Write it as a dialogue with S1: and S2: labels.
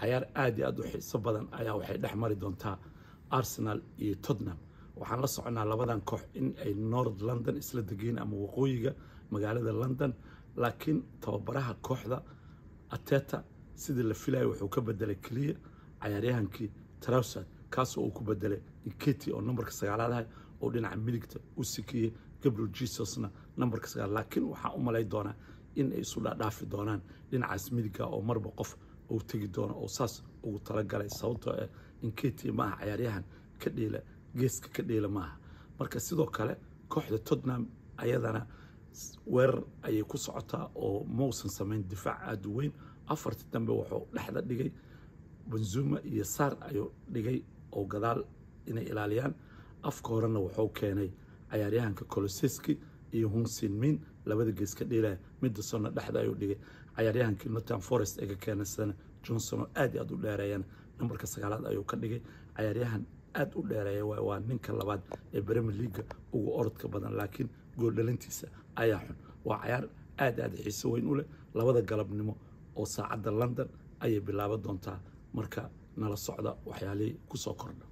S1: cayaar aad iyo aad u xiiso badan ayaa waxay dhex mari doontaa arsenal iyo tottenham. Waxaan la soconaa labadan koox in ay north london isla degeen ama waqooyiga magaalada london laakiin tababaraha kooxda ateta sidii la filayo wuxuu ka bedelay keliya cayaaryahankii trowsad kaasoo uu ku bedelay inketi oo nambarka sagaalaadaha oo dhinaca midigta u sikiyey gabriel jesusna nambarka sagaal. Laakiin waxaan u malay doonaa in ay isu dhaadhaafi doonaan dhinacaas midiga oo marba qof uu tegi doono oo saas ugu talagalay sababtoo ah inketi maaha cayaaryahan ka dheela geeska ka dheela maaha. Marka sidoo kale kooxda tottenham ayadana weerar ayay ku socotaa oo mausan samayn difaac aada weyn. Afartii dambe wuxuu dhexda dhigay benzuma iyo saar ayuu dhigay oo gadaal inay ilaaliyaan. Afka horena wuxuu keenay cayaaryahanka coloseski iyo hunsin min labada gees ka dheelaya midasonna dhexda ayuu dhigay. Cayaaryahankii northern forest ee ka keenay sana johnson aad iyo aad u dheereeyana nambarka sagaalaad ayuu ka dhigay. Cayaaryahan aad u dheereeya waay waa ninka labaad ee premier leaga ugu orodka badan laakiin gool dhalintiisa ayaa xun. Waa cayaar aad aad xiiso weyn u leh labada galabnimo oo saacadda london ayay bilaaban doontaa. Marka nala socda waxyaalihii ku soo kordha